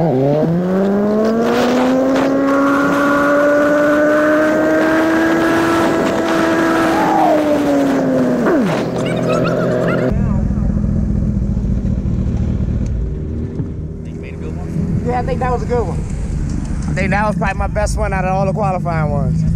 Yeah, I think that was a good one. I think that was probably my best one out of all the qualifying ones.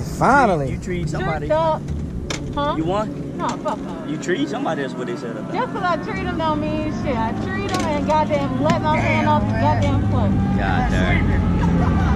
Finally, finally. You treat somebody. Huh? You won? No, fuck no. You treat somebody, that's what they said about Just 'cause I treat them don't mean shit. I treat them and goddamn let my hand off the goddamn foot. God damn.